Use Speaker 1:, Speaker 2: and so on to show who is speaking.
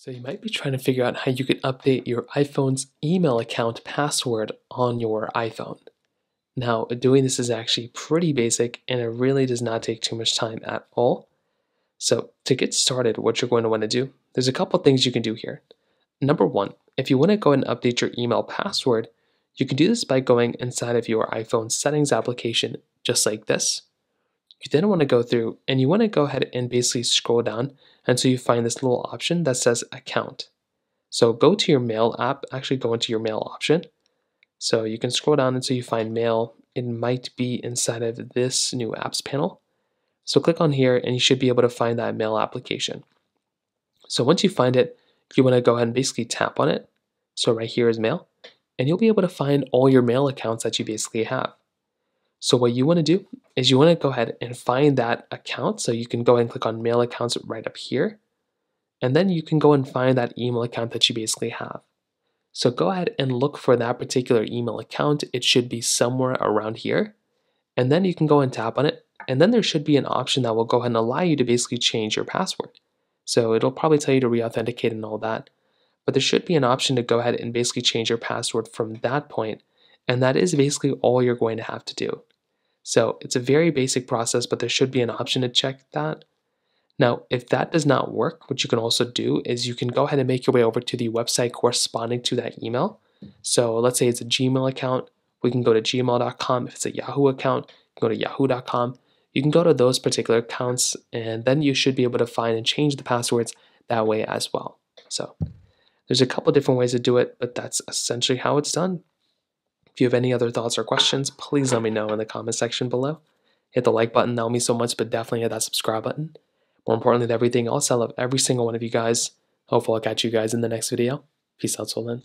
Speaker 1: So you might be trying to figure out how you could update your iPhone's email account password on your iPhone. Now, doing this is actually pretty basic and it really does not take too much time at all. So to get started, what you're going to want to do, there's a couple things you can do here. Number one, if you want to go and update your email password, you can do this by going inside of your iPhone settings application just like this. You then want to go through and you want to go ahead and basically scroll down until you find this little option that says account. So go to your mail app, actually go into your mail option. So you can scroll down until you find mail. It might be inside of this new apps panel. So click on here and you should be able to find that mail application. So once you find it, you want to go ahead and basically tap on it. So right here is mail and you'll be able to find all your mail accounts that you basically have. So what you want to do is you want to go ahead and find that account. So you can go ahead and click on mail accounts right up here. And then you can go and find that email account that you basically have. So go ahead and look for that particular email account. It should be somewhere around here. And then you can go and tap on it. And then there should be an option that will go ahead and allow you to basically change your password. So it'll probably tell you to re-authenticate and all that. But there should be an option to go ahead and basically change your password from that point. And that is basically all you're going to have to do. So it's a very basic process, but there should be an option to check that. Now, if that does not work, what you can also do is you can go ahead and make your way over to the website corresponding to that email. So let's say it's a Gmail account, we can go to gmail.com. If it's a Yahoo account, go to yahoo.com. You can go to those particular accounts and then you should be able to find and change the passwords that way as well. So there's a couple different ways to do it, but that's essentially how it's done. If you have any other thoughts or questions, please let me know in the comment section below. Hit the like button, that will mean so much, but definitely hit that subscribe button. More importantly than everything else, I love every single one of you guys. Hopefully I'll catch you guys in the next video. Peace out, Solin.